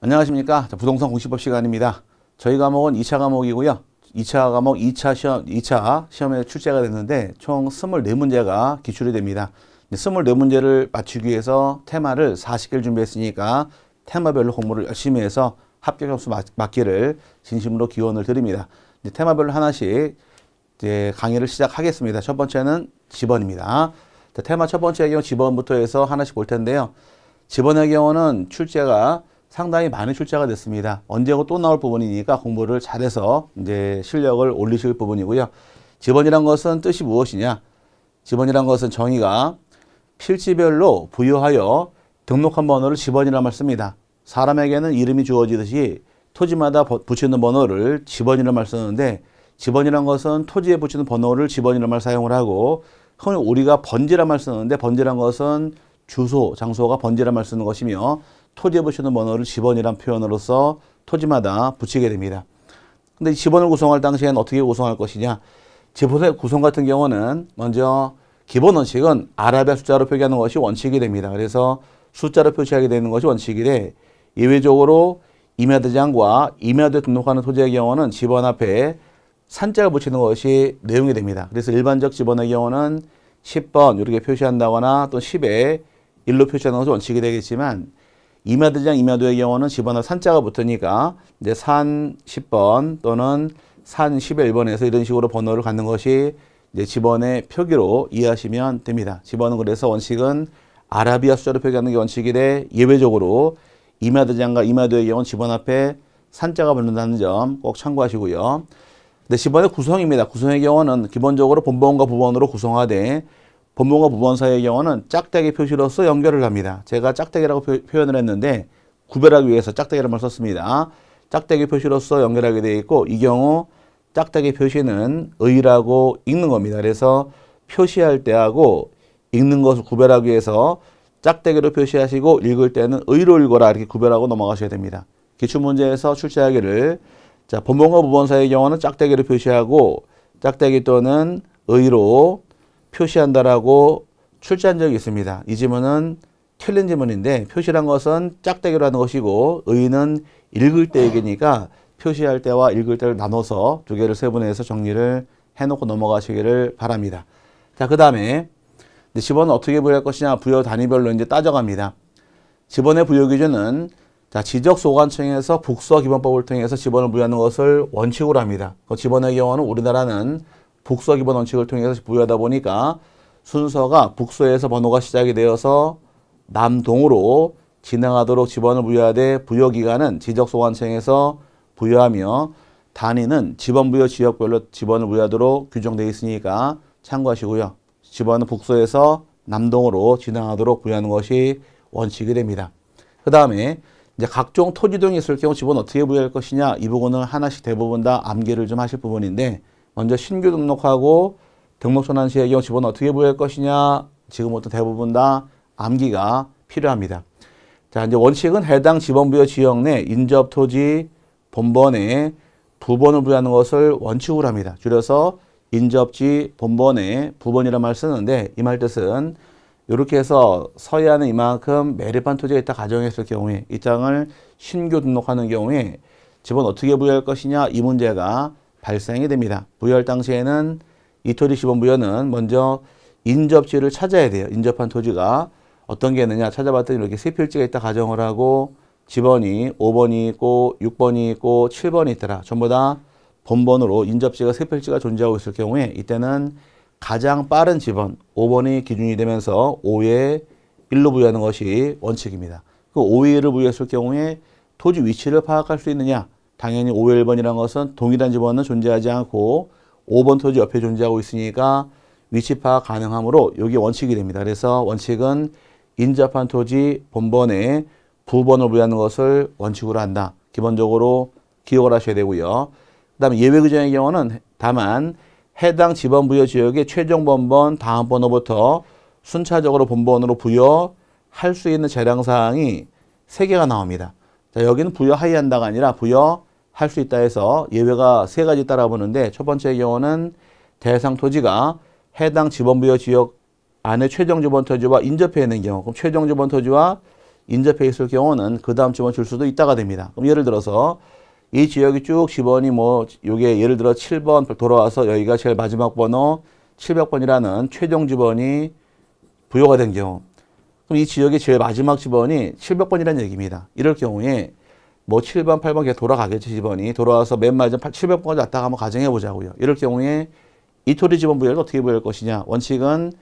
안녕하십니까. 자, 부동산 공시법 시간입니다. 저희 과목은 2차 과목이고요. 2차 과목 2차 시험, 2차 시험에 출제가 됐는데 총 24문제가 기출이 됩니다. 24문제를 맞추기 위해서 테마를 40개를 준비했으니까 테마별로 공부를 열심히 해서 합격 점수 맞기를 진심으로 기원을 드립니다. 테마별로 하나씩 이제 강의를 시작하겠습니다. 첫 번째는 지번입니다. 테마 첫 번째 경우 지번부터 해서 하나씩 볼 텐데요. 지번의 경우는 출제가 상당히 많은 출제가 됐습니다. 언제고 또 나올 부분이니까 공부를 잘해서 이제 실력을 올리실 부분이고요. 지번이란 것은 뜻이 무엇이냐? 지번이란 것은 정의가 필지별로 부여하여 등록한 번호를 지번이라 말씁니다. 사람에게는 이름이 주어지듯이 토지마다 붙이는 번호를 지번이라 말 쓰는데 지번이란 것은 토지에 붙이는 번호를 지번이라 말 사용을 하고 흔히 우리가 번지라 말 쓰는데 번지란 것은 주소, 장소가 번지라 말 쓰는 것이며 토지에 붙이는 번호를 지번이란 표현으로서 토지마다 붙이게 됩니다. 근데 지번을 구성할 당시에는 어떻게 구성할 것이냐? 지번의 구성 같은 경우는 먼저 기본 원칙은 아라비아 숫자로 표기하는 것이 원칙이 됩니다. 그래서 숫자로 표시하게 되는 것이 원칙이 돼 예외적으로 임야대장과 임야대 등록하는 토지의 경우는 지번 앞에 산자를 붙이는 것이 내용이 됩니다. 그래서 일반적 지번의 경우는 10번 이렇게 표시한다거나 또 10에 1로 표시하는 것이 원칙이 되겠지만 이마대장 이마도의 경우는 집어넣어 산자가 붙으니까 이제 산 10번 또는 산 11번에서 이런 식으로 번호를 갖는 것이 이제 집원의 표기로 이해하시면 됩니다. 집원은 그래서 원칙은 아라비아 숫자로 표기하는 게 원칙이래 예외적으로 이마대장과 이마도의 경우는 집원 앞에 산자가 붙는다는 점 꼭 참고하시고요. 근데 집원의 구성입니다. 구성의 경우는 기본적으로 본번과 부번으로 구성하되 본문과 부분 사이의 경우는 짝대기 표시로서 연결을 합니다. 제가 짝대기라고 표, 현을 했는데 구별하기 위해서 짝대기를 썼습니다. 짝대기 표시로서 연결하게 되어 있고 이 경우 짝대기 표시는 의라고 읽는 겁니다. 그래서 표시할 때하고 읽는 것을 구별하기 위해서 짝대기로 표시하시고 읽을 때는 의로 읽어라 이렇게 구별하고 넘어가셔야 됩니다. 기출문제에서 출제하기를 자 본문과 부분 사이의 경우는 짝대기로 표시하고 짝대기 또는 의로 표시한다라고 출제한 적이 있습니다. 이 지문은 틀린 지문인데 표시란 것은 짝대기로 하는 것이고 의는 읽을 때 얘기니까 표시할 때와 읽을 때를 나눠서 두 개를 세분해서 정리를 해놓고 넘어가시기를 바랍니다. 자, 그 다음에 지번은 어떻게 부여할 것이냐 부여 단위별로 이제 따져갑니다. 지번의 부여 기준은 자, 지적소관청에서 북서 기본법을 통해서 지번을 부여하는 것을 원칙으로 합니다. 그 지번의 경우는 우리나라는 북서 기본 원칙을 통해서 부여하다 보니까 순서가 북서에서 번호가 시작이 되어서 남동으로 진행하도록 지번을 부여하되 부여 기간은 지적 소관청에서 부여하며 단위는 지번 부여 지역별로 지번을 부여하도록 규정되어 있으니까 참고하시고요. 지번은 북서에서 남동으로 진행하도록 부여하는 것이 원칙이 됩니다. 그 다음에 이제 각종 토지 등이 있을 경우 지번 어떻게 부여할 것이냐 이 부분은 하나씩 대부분 다 암기를 좀 하실 부분인데 먼저 신규 등록하고 등록 전환 시의 경우 지번 어떻게 부여할 것이냐 지금부터 대부분 다 암기가 필요합니다. 자 이제 원칙은 해당 지번 부여 지역 내 인접 토지 본번에 부번을 부여하는 것을 원칙으로 합니다. 줄여서 인접지 본번에 부번이라는 말 쓰는데 이 말 뜻은 이렇게 해서 서해안은 이만큼 매립한 토지가 있다 가정했을 경우에 이 땅을 신규 등록하는 경우에 지번 어떻게 부여할 것이냐 이 문제가 발생이 됩니다. 부여할 당시에는 이토지 시범 부여는 먼저 인접지를 찾아야 돼요. 인접한 토지가 어떤 게 있느냐 찾아봤더니 이렇게 세 필지가 있다 가정을 하고 지번이 5번이 있고 6번이 있고 7번이 있더라. 전부 다 본번으로 인접지가 세 필지가 존재하고 있을 경우에 이때는 가장 빠른 지번 5번이 기준이 되면서 5에 1로 부여하는 것이 원칙입니다. 그 5에 1을 부여했을 경우에 토지 위치를 파악할 수 있느냐 당연히 5회 1번이라는 것은 동일한 집원은 존재하지 않고 5번 토지 옆에 존재하고 있으니까 위치 파악 가능하므로 여기 원칙이 됩니다. 그래서 원칙은 인접한 토지 본번에 부번을 부여하는 것을 원칙으로 한다. 기본적으로 기억을 하셔야 되고요. 그 다음에 예외 규정의 경우는 다만 해당 지번 부여 지역의 최종 번번 다음 번호부터 순차적으로 본번으로 부여할 수 있는 재량사항이 세개가 나옵니다. 자, 여기는 부여 하이한다가 아니라 부여 할 수 있다 해서 예외가 세 가지 따라보는데 첫 번째 경우는 대상 토지가 해당 지번부여 지역 안에 최종 지번 토지와 인접해 있는 경우 그럼 최종 지번 토지와 인접해 있을 경우는 그 다음 지번 줄 수도 있다가 됩니다. 그럼 예를 들어서 이 지역이 쭉 지번이 뭐 요게 예를 들어 7번 돌아와서 여기가 제일 마지막 번호 700번이라는 최종 지번이 부여가 된 경우 그럼 이 지역의 제일 마지막 지번이 700번이라는 얘기입니다. 이럴 경우에 뭐 7번, 8번 계속 돌아가겠죠, 지번이. 돌아와서 맨 마지막 700번까지 왔다가 한번 가정해 보자고요. 이럴 경우에 이 토리 지번 부여를 어떻게 부여할 것이냐. 원칙은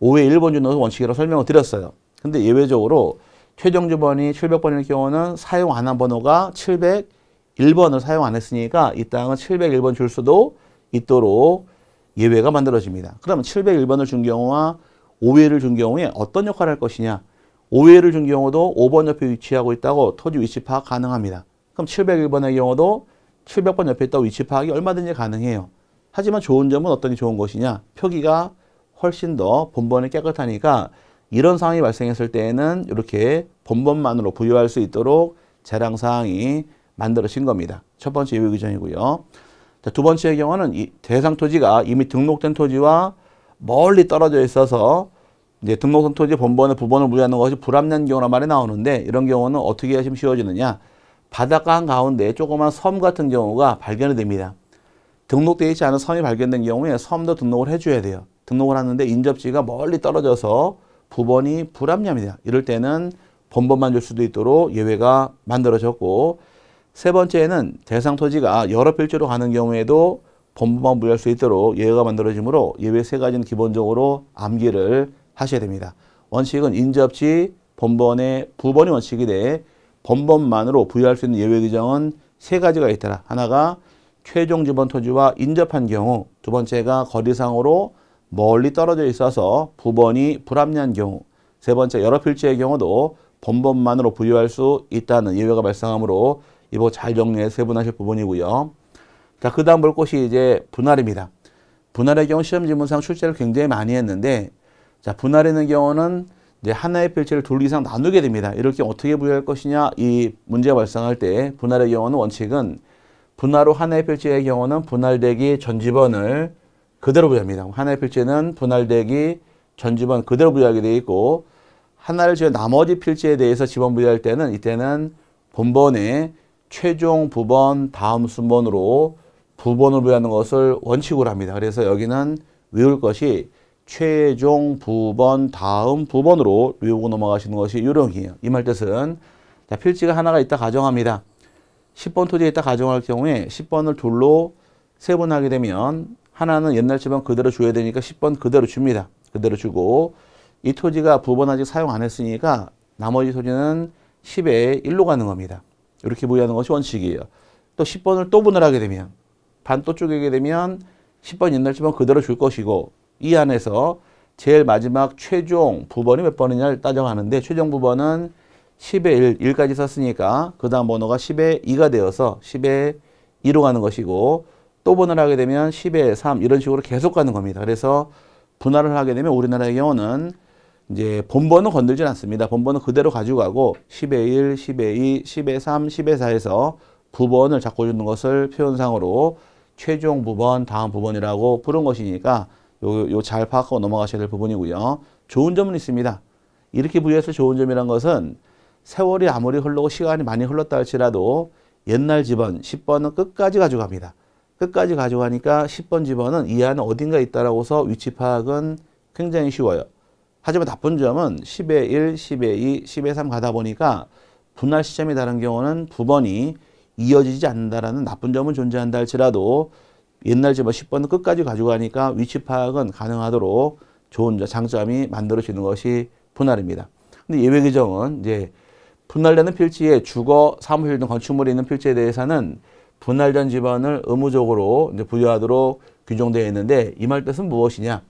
5회 1번 준는 원칙이라고 설명을 드렸어요. 근데 예외적으로 최종 지번이 700번일 경우는 사용 안 한 번호가 701번을 사용 안 했으니까 이 땅은 701번 줄 수도 있도록 예외가 만들어집니다. 그러면 701번을 준 경우와 5회를 준 경우에 어떤 역할을 할 것이냐. 5회를 준 경우도 5번 옆에 위치하고 있다고 토지 위치 파악 가능합니다. 그럼 701번의 경우도 700번 옆에 있다고 위치 파악이 얼마든지 가능해요. 하지만 좋은 점은 어떤 게 좋은 것이냐. 표기가 훨씬 더 본번이 깨끗하니까 이런 상황이 발생했을 때에는 이렇게 본번만으로 부여할 수 있도록 재량 사항이 만들어진 겁니다. 첫 번째 예외 규정이고요. 자, 두 번째의 경우는 이 대상 토지가 이미 등록된 토지와 멀리 떨어져 있어서 이제 등록선 토지 본번에 부번을 무효하는 것이 불합리한 경우란 말이 나오는데 이런 경우는 어떻게 하시면 쉬워지느냐. 바닷가 한 가운데 조그만 섬 같은 경우가 발견이 됩니다. 등록되어 있지 않은 섬이 발견된 경우에 섬도 등록을 해줘야 돼요. 등록을 하는데 인접지가 멀리 떨어져서 부번이 불합리합니다. 이럴 때는 본번만 줄 수도 있도록 예외가 만들어졌고 세 번째는 대상 토지가 여러 필지로 가는 경우에도 본번만 부여할 수 있도록 예외가 만들어지므로 예외 세 가지는 기본적으로 암기를 하셔야 됩니다. 원칙은 인접지, 본번의 부번이 원칙이 돼 번번만으로 부여할 수 있는 예외 규정은 세 가지가 있더라. 하나가 최종 지번 토지와 인접한 경우, 두 번째가 거리상으로 멀리 떨어져 있어서 부번이 불합리한 경우, 세 번째 여러 필지의 경우도 번번만으로 부여할 수 있다는 예외가 발생하므로 이거 잘 정리해 세분하실 부분이고요. 자, 그 다음 볼 곳이 이제 분할입니다. 분할의 경우 시험 지문상 출제를 굉장히 많이 했는데 자, 분할하는 경우는 이제 하나의 필지를 둘 이상 나누게 됩니다. 이렇게 어떻게 부여할 것이냐 이 문제가 발생할 때 분할의 경우는 원칙은 분할 후 하나의 필지의 경우는 분할되기 전지번을 그대로 부여합니다. 하나의 필지는 분할되기 전지번 그대로 부여하게 되어 있고 하나를 지어 나머지 필지에 대해서 지번 부여할 때는 이때는 본번에 최종 부번 다음 순번으로 부번을 부여하는 것을 원칙으로 합니다. 그래서 여기는 외울 것이 최종 부번 다음 부번으로 외우고 넘어가시는 것이 요령이에요. 이 말 뜻은 자, 필지가 하나가 있다 가정합니다. 10번 토지에 있다 가정할 경우에 10번을 둘로 세분하게 되면 하나는 옛날 지번 그대로 줘야 되니까 10번 그대로 줍니다. 그대로 주고 이 토지가 부번 아직 사용 안 했으니까 나머지 토지는 10에 1로 가는 겁니다. 이렇게 부여하는 것이 원칙이에요. 또 10번을 또 분할하게 되면 반 또 쪼개게 되면 10번 옛날 지번 그대로 줄 것이고 이 안에서 제일 마지막 최종 부번이 몇 번이냐를 따져가는데 최종 부번은 10의 1, 1까지 썼으니까 그 다음 번호가 10의 2가 되어서 10의 2로 가는 것이고 또 분할 하게 되면 10의 3 이런 식으로 계속 가는 겁니다. 그래서 분할을 하게 되면 우리나라의 경우는 이제 본번은 건들지 않습니다. 본번은 그대로 가지고 가고 10의 1, 10의 2, 10의 3, 10의 4에서 부번을 잡고 주는 것을 표현상으로 최종 부번, 다음 부번이라고 부른 것이니까 요, 요 잘 파악하고 넘어가셔야 될 부분이고요. 좋은 점은 있습니다. 이렇게 부여해서 좋은 점이란 것은 세월이 아무리 흘러고 시간이 많이 흘렀다 할지라도 옛날 집원 10번은 끝까지 가져갑니다. 끝까지 가져가니까 10번 집원은 이 안에 어딘가 있다라고서 위치 파악은 굉장히 쉬워요. 하지만 나쁜 점은 10의 1, 10의 2, 10의 3 가다 보니까 분할 시점이 다른 경우는 부번이 이어지지 않는다라는 나쁜 점은 존재한다 할지라도 옛날 집은 10번은 끝까지 가져가니까 위치 파악은 가능하도록 좋은 장점이 만들어지는 것이 분할입니다. 근데 예외 규정은 이제 분할되는 필지에 주거, 사무실 등 건축물이 있는 필지에 대해서는 분할된 집안을 의무적으로 부여하도록 규정되어 있는데 이 말 뜻은 무엇이냐?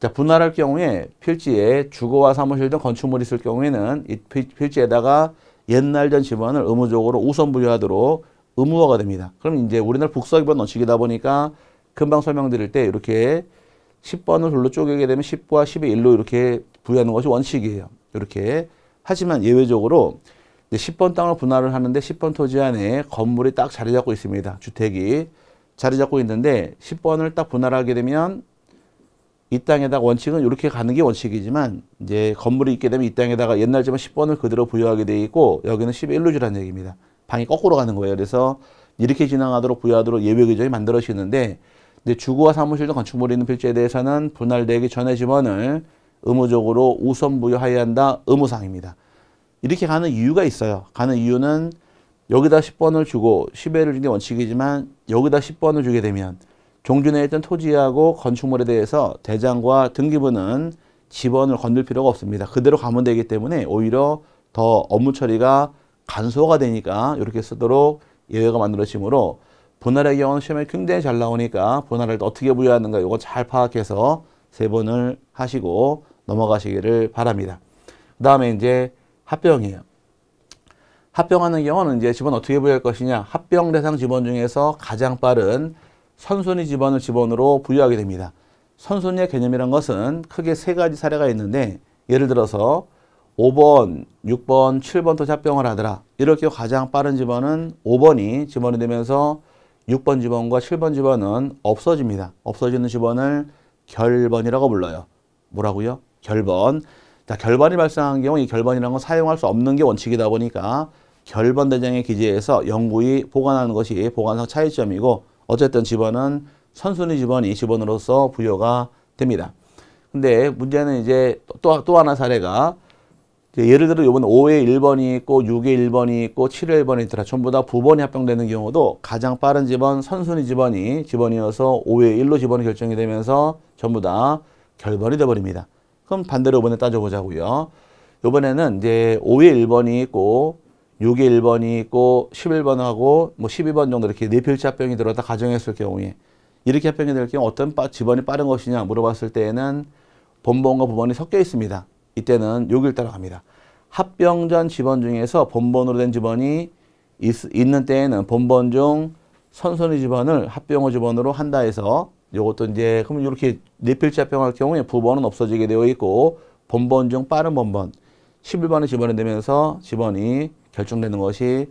자, 분할할 경우에 필지에 주거와 사무실 등 건축물이 있을 경우에는 이 필지에다가 옛날 전 집안을 의무적으로 우선 부여하도록 의무화가 됩니다. 그럼 이제 우리나라 북서기본 원칙이다 보니까 금방 설명드릴 때 이렇게 10번을 둘로 쪼개게 되면 10과 10의 1로 이렇게 부여하는 것이 원칙이에요. 이렇게. 하지만 예외적으로 10번 땅을 분할을 하는데 10번 토지 안에 건물이 딱 자리 잡고 있습니다. 주택이 자리 잡고 있는데 10번을 딱 분할하게 되면 이 땅에다가 원칙은 이렇게 가는 게 원칙이지만 이제 건물이 있게 되면 이 땅에다가 옛날 집은 10번을 그대로 부여하게 돼 있고 여기는 11로 주라는 얘기입니다. 방이 거꾸로 가는 거예요. 그래서 이렇게 진행하도록 부여하도록 예외 규정이 만들어지는데 근데 주거와 사무실 등 건축물이 있는 필지에 대해서는 분할되기 전에 집원을 의무적으로 우선 부여하여야 한다 의무사항입니다. 이렇게 가는 이유가 있어요. 가는 이유는 여기다 10번을 주고 10회를 주는 게 원칙이지만 여기다 10번을 주게 되면 종준에 있던 토지하고 건축물에 대해서 대장과 등기부는 지번을 건들 필요가 없습니다. 그대로 가면 되기 때문에 오히려 더 업무 처리가 간소화가 되니까 이렇게 쓰도록 예외가 만들어지므로 분할의 경우는 시험에 굉장히 잘 나오니까 분할을 어떻게 부여하는가 이거 잘 파악해서 세 번을 하시고 넘어가시기를 바랍니다. 그 다음에 이제 합병이에요. 합병하는 경우는 이제 지번 어떻게 부여할 것이냐. 합병 대상 지번 중에서 가장 빠른 선순위 지번을 지번으로 부여하게 됩니다. 선순위의 개념이란 것은 크게 세 가지 사례가 있는데 예를 들어서 5번, 6번, 7번 토지 합병을 하더라. 경우 가장 빠른 지번은 5번이 지번이 되면서 6번 지번과 7번 지번은 없어집니다. 없어지는 지번을 결번이라고 불러요. 뭐라고요? 결번. 자, 결번이 발생한 경우 이 결번이라는 건 사용할 수 없는 게 원칙이다 보니까 결번 대장의 기재에서 영구히 보관하는 것이 보관상 차이점이고 어쨌든 지번은 선순위 지번이 지번으로서 부여가 됩니다. 근데 문제는 이제 또, 또 하나 사례가 예를 들어 요번 5에 1번이 있고 6에 1번이 있고 7에 1번이 있더라. 전부 다 부번이 합병되는 경우도 가장 빠른 지번 선순위 지번이 지번이어서 5에 1로 지번이 결정이 되면서 전부 다 결번이 돼버립니다. 그럼 반대로 이번에 따져보자고요. 요번에는 이제 5에 1번이 있고 6에 1번이 있고 11번하고 뭐 12번 정도 이렇게 네 필지 합병이 들어다 가정했을 경우에 이렇게 합병이 될 경우 어떤 빠, 지번이 빠른 것이냐 물어봤을 때에는 본번과 부번이 섞여 있습니다. 이때는 여기를 따라갑니다. 합병 전 지번 중에서 본번으로 된 지번이 있, 있는 때에는 본번 중 선순위 지번을 합병 후 지번으로 한다 해서 이것도 이제 그럼 이렇게 네 필지 합병할 경우에 부번은 없어지게 되어 있고 본번 중 빠른 본번 11번의 지번이 되면서 지번이 결정되는 것이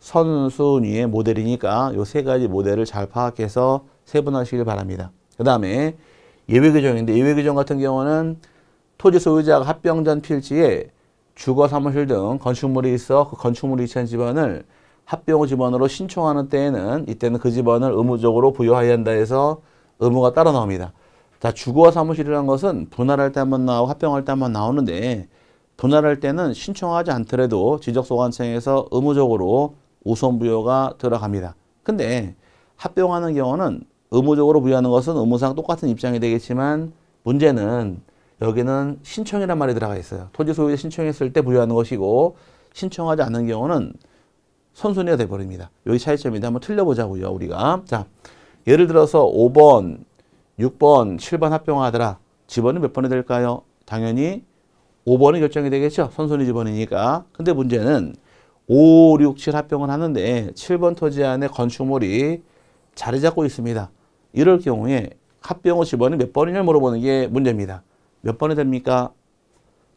선순위의 모델이니까 이 세 가지 모델을 잘 파악해서 세분하시길 바랍니다. 그 다음에 예외 규정인데 예외 규정 같은 경우는 토지 소유자가 합병전 필지에 주거 사무실 등 건축물이 있어 그 건축물이 위치한 집안을 합병 집안으로 신청하는 때에는 이때는 그 집안을 의무적으로 부여해야 한다 해서 의무가 따라 나옵니다. 자, 주거 사무실이라는 것은 분할할 때 한 번 나오고 합병할 때 한 번 나오는데 분할할 때는 신청하지 않더라도 지적소관청에서 의무적으로 우선 부여가 들어갑니다. 근데 합병하는 경우는 의무적으로 부여하는 것은 의무상 똑같은 입장이 되겠지만 문제는 여기는 신청이란 말이 들어가 있어요. 토지 소유자 신청했을 때 부여하는 것이고 신청하지 않는 경우는 선순위가 돼버립니다. 여기 차이점인데 한번 틀려보자고요. 우리가 자 예를 들어서 5번, 6번, 7번 합병하더라. 지번이 몇 번이 될까요? 당연히 5번이 결정이 되겠죠. 선순위 지번이니까. 근데 문제는 5, 6, 7 합병을 하는데 7번 토지 안에 건축물이 자리 잡고 있습니다. 이럴 경우에 합병 후 지번이 몇 번이냐 물어보는 게 문제입니다. 몇 번이 됩니까?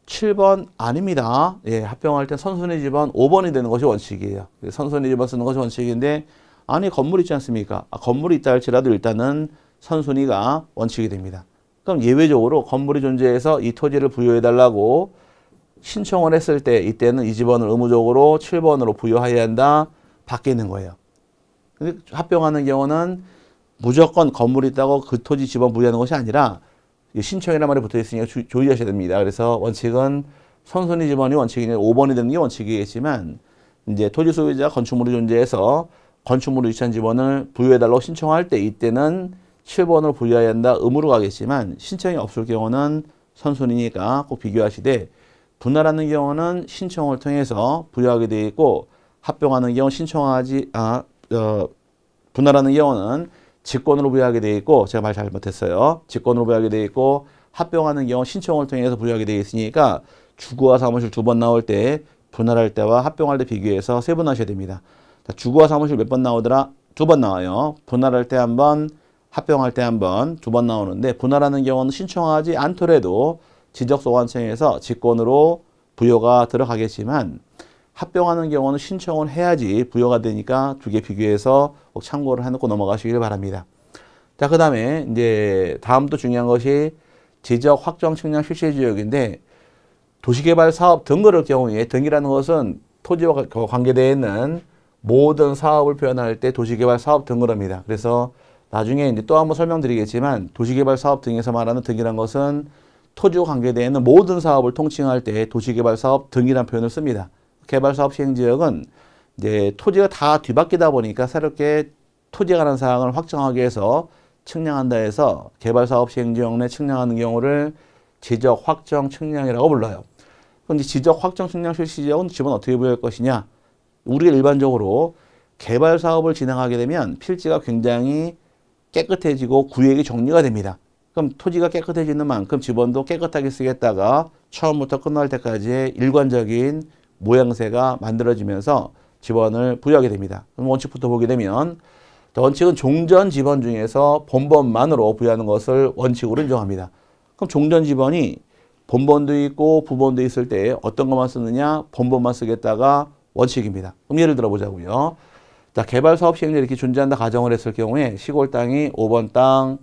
7번 아닙니다. 예, 합병할 때 선순위 집안 5번이 되는 것이 원칙이에요. 선순위 집안 쓰는 것이 원칙인데 아니 건물 있지 않습니까? 아, 건물이 있다 할지라도 일단은 선순위가 원칙이 됩니다. 그럼 예외적으로 건물이 존재해서 이 토지를 부여해 달라고 신청을 했을 때 이때는 이 집안을 의무적으로 7번으로 부여해야 한다 바뀌는 거예요. 합병하는 경우는 무조건 건물이 있다고 그 토지 집안 부여하는 것이 아니라 신청이라는 말이 붙어 있으니까 주, 의하셔야 됩니다. 그래서 원칙은 선순위 집안이 원칙이냐 5번이 되는 게 원칙이겠지만 이제 토지 소유자 건축물이 존재해서 건축물을 위치한 집원을 부여해달라고 신청할 때 이때는 7번을 부여해야 한다 의무로 가겠지만 신청이 없을 경우는 선순위니까 꼭 비교하시되 분할하는 경우는 신청을 통해서 부여하게 되어 있고 합병하는 경우 신청하지 아 어, 분할하는 경우는 직권으로 부여하게 되어 있고 제가 말 잘못했어요. 직권으로 부여하게 되어 있고 합병하는 경우 신청을 통해서 부여하게 되어 있으니까 주거와 사무실 두 번 나올 때 분할할 때와 합병할 때 비교해서 세분하셔야 됩니다. 주거와 사무실 몇 번 나오더라? 두 번 나와요. 분할할 때 한 번, 합병할 때 한 번, 두 번 나오는데 분할하는 경우는 신청하지 않더라도 지적 소관청에서 직권으로 부여가 들어가겠지만 합병하는 경우는 신청을 해야지 부여가 되니까 두 개 비교해서 꼭 참고를 해놓고 넘어가시길 바랍니다. 자, 그 다음에 이제 다음 또 중요한 것이 지적 확정 측량 실시 지역인데 도시개발 사업 등거를 경우에 등이라는 것은 토지와 관계되어 있는 모든 사업을 표현할 때 도시개발 사업 등거입니다. 그래서 나중에 이제 또 한번 설명드리겠지만 도시개발 사업 등에서 말하는 등이라는 것은 토지와 관계되어 있는 모든 사업을 통칭할 때 도시개발 사업 등이라는 표현을 씁니다. 개발 사업 시행 지역은 이제 토지가 다 뒤바뀌다 보니까 새롭게 토지에 관한 사항을 확정하기 위해서 측량한다 해서 개발 사업 시행 지역 내 측량하는 경우를 지적 확정 측량이라고 불러요. 그런데 지적 확정 측량 실시 지역은 집은 어떻게 부여할 것이냐? 우리가 일반적으로 개발 사업을 진행하게 되면 필지가 굉장히 깨끗해지고 구역이 정리가 됩니다. 그럼 토지가 깨끗해지는 만큼 집원도 깨끗하게 쓰겠다가 처음부터 끝날 때까지의 일관적인 모양새가 만들어지면서 집원을 부여하게 됩니다. 그럼 원칙부터 보게 되면 원칙은 종전 집원 중에서 본번만으로 부여하는 것을 원칙으로 인정합니다. 그럼 종전 집원이 본번도 있고 부번도 있을 때 어떤 것만 쓰느냐? 본번만 쓰겠다가 원칙입니다. 그럼 예를 들어 보자고요. 자, 개발 사업 시행자 이렇게 존재한다 가정을 했을 경우에 시골 땅이 5번 땅,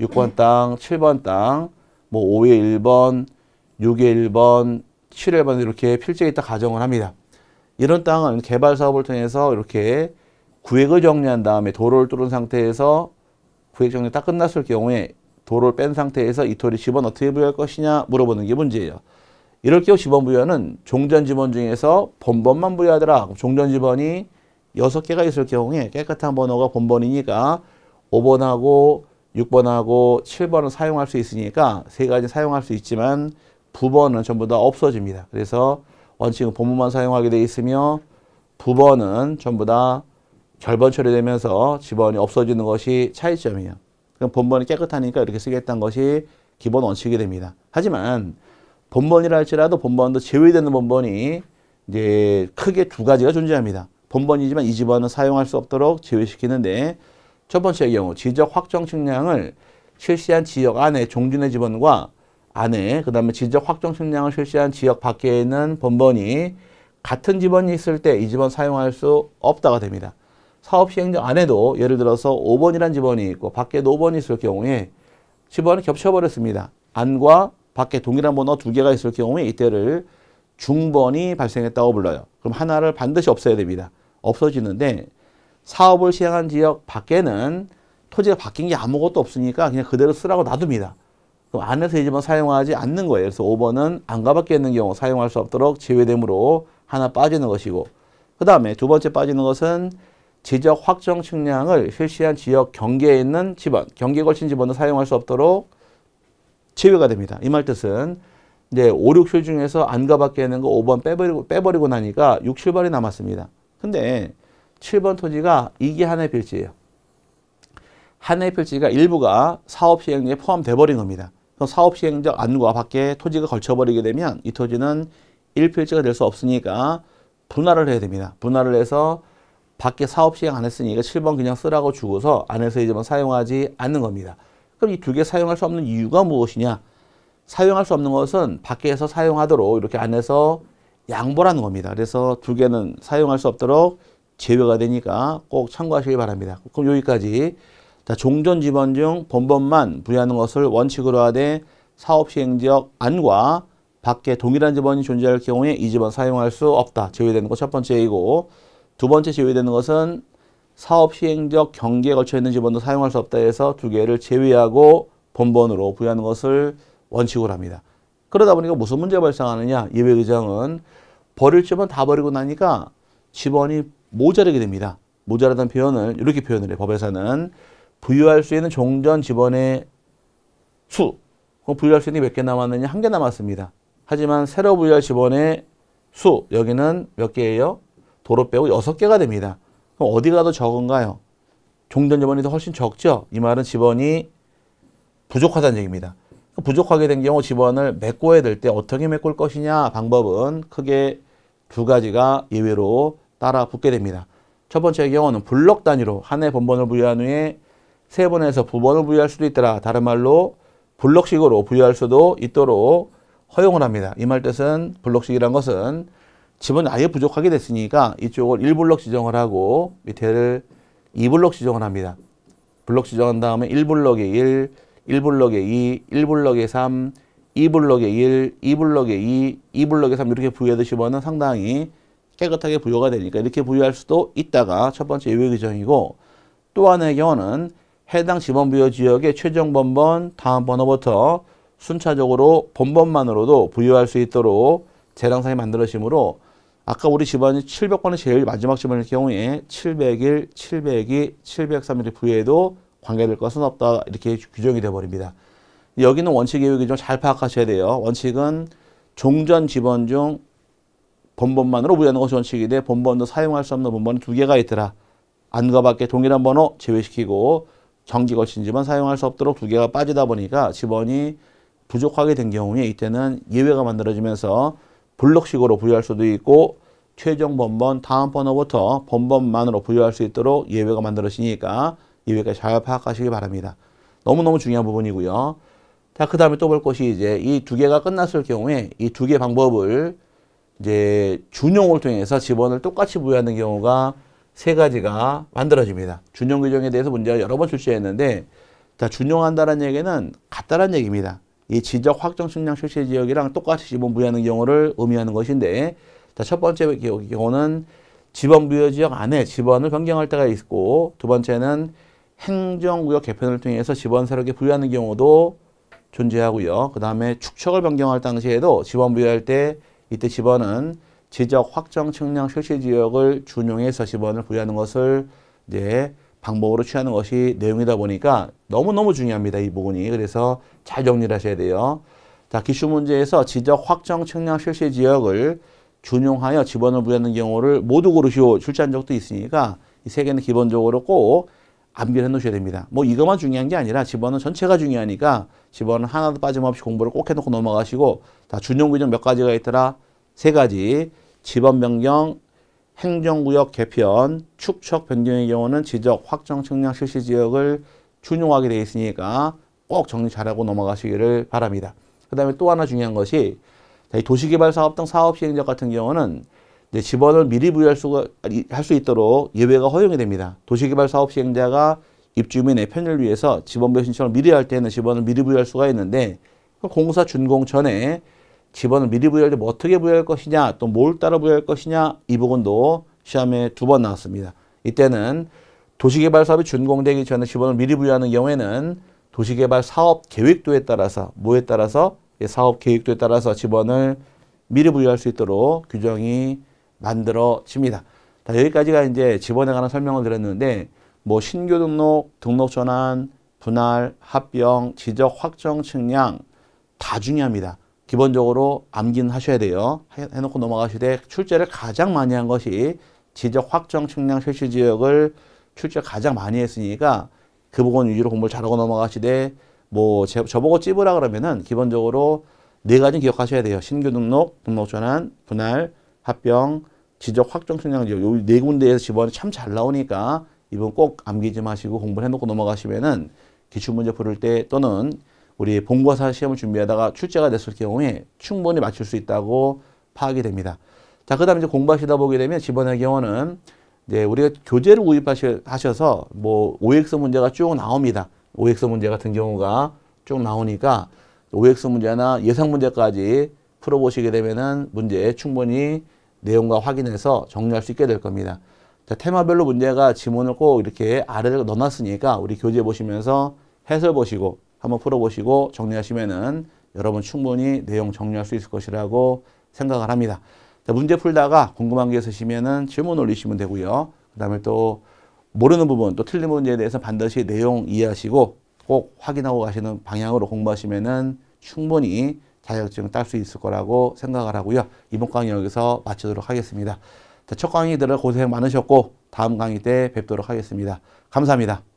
6번 땅, 7번 땅, 뭐 5의 1번, 6의 1번, 7의 1번 이렇게 필지에 있다 가정을 합니다. 이런 땅은 개발 사업을 통해서 이렇게 구획을 정리한 다음에 도로를 뚫은 상태에서 구획 정리 딱 끝났을 경우에 도로를 뺀 상태에서 이 토리 지번 어떻게 부여할 것이냐 물어보는 게 문제예요. 이럴 경우 지번 부여는 종전 지번 중에서 본번만 부여하더라. 종전 지번이 여섯 개가 있을 경우에 깨끗한 번호가 본번이니까 5번하고 6번하고 7번을 사용할 수 있으니까 세 가지 사용할 수 있지만 부번은 전부 다 없어집니다. 그래서 원칙은 본문만 사용하게 돼 있으며 부번은 전부 다 결번 처리되면서 지번이 없어지는 것이 차이점이에요. 그럼 본번이 깨끗하니까 이렇게 쓰겠다는 것이 기본 원칙이 됩니다. 하지만 본번이라 할지라도 본번도 제외되는 본번이 이제 크게 두 가지가 존재합니다. 본번이지만 이 지번은 사용할 수 없도록 제외시키는데 첫 번째 경우 지적 확정 측량을 실시한 지역 안에 종준의 지번과 안에 그 다음에 지적 확정 측량을 실시한 지역 밖에 있는 본번이 같은 지번이 있을 때이 지번 사용할 수 없다가 됩니다. 사업 시행령 안에도 예를 들어서 5번이라는 지번이 있고 밖에도 5번이 있을 경우에 지번이 겹쳐버렸습니다. 안과 밖에 동일한 번호 두 개가 있을 경우에 이때를 중번이 발생했다고 불러요. 그럼 하나를 반드시 없애야 됩니다. 없어지는데 사업을 시행한 지역 밖에는 토지가 바뀐 게 아무것도 없으니까 그냥 그대로 쓰라고 놔둡니다. 그럼 안에서 이 집은 사용하지 않는 거예요. 그래서 5번은 안과 밖에 있는 경우 사용할 수 없도록 제외되므로 하나 빠지는 것이고 그 다음에 두 번째 빠지는 것은 지적 확정 측량을 실시한 지역 경계에 있는 집원, 경계에 걸친 집원을 사용할 수 없도록 제외가 됩니다. 이 말 뜻은 이제 5, 6, 7 중에서 안과 밖에 있는 거 5번 빼버리고, 빼버리고 나니까 6, 7번이 남았습니다. 근데 7번 토지가 이게 하나의 필지예요. 하나의 필지가 일부가 사업 시행에 포함돼 버린 겁니다. 사업 시행적 안과 밖에 토지가 걸쳐버리게 되면 이 토지는 1필지가 될 수 없으니까 분할을 해야 됩니다. 분할을 해서 밖에 사업 시행 안 했으니까 7번 그냥 쓰라고 주고서 안에서 이제만 사용하지 않는 겁니다. 그럼 이 두 개 사용할 수 없는 이유가 무엇이냐? 사용할 수 없는 것은 밖에서 사용하도록 이렇게 안에서 양보라는 겁니다. 그래서 두 개는 사용할 수 없도록 제외가 되니까 꼭 참고하시기 바랍니다. 그럼 여기까지 자, 종전 지번 중 본번만 부여하는 것을 원칙으로 하되 사업 시행 지역 안과 밖에 동일한 지번이 존재할 경우에 이 지번 사용할 수 없다. 제외되는 것 첫 번째이고 두 번째 제외되는 것은 사업 시행적 경계에 걸쳐 있는 지번도 사용할 수 없다 해서 두 개를 제외하고 본번으로 부여하는 것을 원칙으로 합니다. 그러다 보니까 무슨 문제가 발생하느냐? 예외 의정은 버릴 집은 다 버리고 나니까 지번이 모자르게 됩니다. 모자라다는 표현을 이렇게 표현을 해 법에서는 부여할 수 있는 종전 지번의 수. 그럼 부여할 수 있는 게몇개 남았느냐? 한 개 남았습니다. 하지만 새로 부여할 지번의 수. 여기는 몇 개예요? 도로 빼고 여섯 개가 됩니다. 그럼 어디가 더 적은가요? 종전 지번이 더 훨씬 적죠? 이 말은 지번이 부족하다는 얘기입니다. 부족하게 된 경우 지번을 메꿔야 될 때 어떻게 메꿀 것이냐 방법은 크게 두 가지가 예외로 따라 붙게 됩니다. 첫 번째 경우는 블록 단위로 한 해 본번을 부여한 후에 세 번에서 부번을 부여할 수도 있더라. 다른 말로 블록식으로 부여할 수도 있도록 허용을 합니다. 이 말 뜻은 블록식이란 것은 지번이 아예 부족하게 됐으니까 이쪽을 1블록 지정을 하고 밑에를 2블록 지정을 합니다. 블록 지정한 다음에 1블록에 1, 1블럭에 2, 1블럭에 3, 2블럭에 1, 2블럭에 2, 2블럭에 3 이렇게 보면 상당히 깨끗하게 부여가 되니까 이렇게 부여할 수도 있다가 첫 번째 예외 규정이고 또 하나의 경우는 해당 지번 부여 지역의 최종 번번 다음 번호부터 순차적으로 번번만으로도 부여할 수 있도록 재량상이 만들어지므로 아까 우리 집안이 700번의 제일 마지막 집안일 경우에 701, 702, 703 이렇게 부여해도 관계될 것은 없다 이렇게 규정이 되어 버립니다. 여기는 원칙 예외 규정 잘 파악하셔야 돼요. 원칙은 종전 지번 중 번번만으로 부여하는 것이 원칙인데 번번도 사용할 수 없는 번번은 두 개가 있더라. 안과 밖에 동일한 번호 제외시키고 정기 거친 집은 사용할 수 없도록 두 개가 빠지다 보니까 집원이 부족하게 된 경우에 이때는 예외가 만들어지면서 블록식으로 부여할 수도 있고 최종 번번 다음 번호부터 번번만으로 부여할 수 있도록 예외가 만들어지니까 예외까지 잘 파악하시기 바랍니다. 너무너무 중요한 부분이고요. 자, 그 다음에 또 볼 것이 이제 이 두 개가 끝났을 경우에 이 두 개 방법을 이제 준용을 통해서 지번을 똑같이 부여하는 경우가 세 가지가 만들어집니다. 준용 규정에 대해서 문제가 여러 번 출시했는데 자, 준용한다는 얘기는 같다는 얘기입니다. 이 지적 확정 측량 실시 지역이랑 똑같이 지번 부여하는 경우를 의미하는 것인데 자, 첫 번째 경우는 지번 부여 지역 안에 지번을 변경할 때가 있고 두 번째는 행정구역 개편을 통해서 지번 새롭게 부여하는 경우도 존재하고요. 그 다음에 축척을 변경할 당시에도 지번 부여할 때 이때 지번은 지적 확정 측량 실시 지역을 준용해서 지번을 부여하는 것을 이제 방법으로 취하는 것이 내용이다 보니까 너무너무 중요합니다. 이 부분이. 그래서 잘 정리를 하셔야 돼요. 자, 기출 문제에서 지적 확정 측량 실시 지역을 준용하여 지번을 부여하는 경우를 모두 고르시오 출제한 적도 있으니까 이 세 개는 기본적으로 꼭 암기를 해 놓으셔야 됩니다. 뭐 이것만 중요한 게 아니라 지번은 전체가 중요하니까 지번은 하나도 빠짐없이 공부를 꼭 해놓고 넘어가시고 다 준용 규정 몇 가지가 있더라? 세 가지 지번 변경, 행정구역 개편, 축척 변경의 경우는 지적 확정 측량 실시 지역을 준용하게 되어 있으니까 꼭 정리 잘하고 넘어가시기를 바랍니다. 그 다음에 또 하나 중요한 것이 도시개발 사업 등 사업 시행자 같은 경우는 이제 지번을 미리 부여할 수가 할 수 있도록 예외가 허용이 됩니다. 도시개발 사업 시행자가 입주민의 편의를 위해서 지번부여 신청을 미리 할 때는 지번을 미리 부여할 수가 있는데 공사 준공 전에 지번을 미리 부여할 때 뭐 어떻게 부여할 것이냐 또 뭘 따라 부여할 것이냐 이 부분도 시험에 두 번 나왔습니다. 이때는 도시개발 사업이 준공되기 전에 지번을 미리 부여하는 경우에는 도시개발 사업 계획도에 따라서 뭐에 따라서 사업 계획도에 따라서 지번을 미리 부여할 수 있도록 규정이 만들어집니다. 자, 여기까지가 이제 지번에 관한 설명을 드렸는데 뭐 신규 등록, 등록 전환, 분할, 합병, 지적 확정 측량 다 중요합니다. 기본적으로 암기는 하셔야 돼요. 해놓고 넘어가시되 출제를 가장 많이 한 것이 지적 확정 측량 실시 지역을 출제 가장 많이 했으니까 그 부분 위주로 공부를 잘하고 넘어가시되 뭐 제, 저보고 찝으라 그러면은 기본적으로 네 가지 기억하셔야 돼요. 신규 등록, 등록 전환, 분할, 합병, 지적 확정 측량 지역 요네 군데에서 지번이 참잘 나오니까 이번 꼭 암기지 마시고 공부를 해놓고 넘어가시면은 기출문제 풀을 때 또는 우리 본고사 시험을 준비하다가 출제가 됐을 경우에 충분히 맞출 수 있다고 파악이 됩니다. 자, 그 다음에 이제 공부하시다 보게 되면 지번의 경우는 이제 우리가 교재를 구입하셔서 뭐 OX 문제가 쭉 나옵니다. OX 문제 같은 경우가 쭉 나오니까 OX 문제나 예상 문제까지 풀어보시게 되면은 문제 충분히 내용과 확인해서 정리할 수 있게 될 겁니다. 자, 테마별로 문제가 지문을 꼭 이렇게 아래를 넣어놨으니까 우리 교재 보시면서 해설 보시고 한번 풀어보시고 정리하시면은 여러분 충분히 내용 정리할 수 있을 것이라고 생각을 합니다. 자, 문제 풀다가 궁금한 게 있으시면은 질문 올리시면 되고요. 그 다음에 또 모르는 부분 또 틀린 문제에 대해서 반드시 내용 이해하시고 꼭 확인하고 가시는 방향으로 공부하시면은 충분히 자격증 딸수 있을 거라고 생각을 하고요. 이번 강의 여기서 마치도록 하겠습니다. 자, 첫 강의 들어 고생 많으셨고 다음 강의 때 뵙도록 하겠습니다. 감사합니다.